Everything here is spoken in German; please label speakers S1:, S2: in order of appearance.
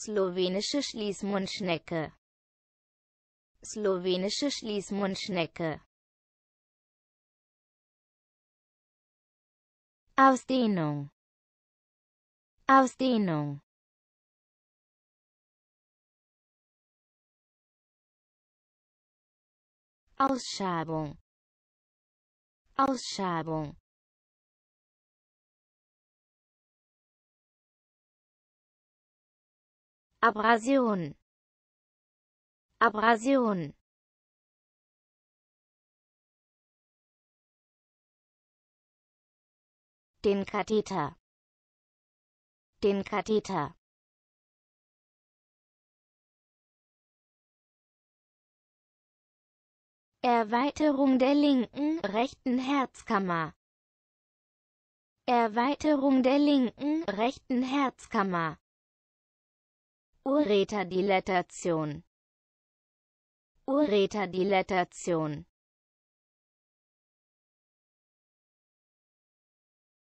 S1: Slowenische Schließmundschnecke. Slowenische Schließmundschnecke. Ausdehnung. Ausdehnung. Ausschabung. Ausschabung Abrasion. Abrasion. Den Katheter. Den Katheter. Erweiterung der linken, rechten Herzkammer. Erweiterung der linken, rechten Herzkammer Ureterdilatation Ureterdilatation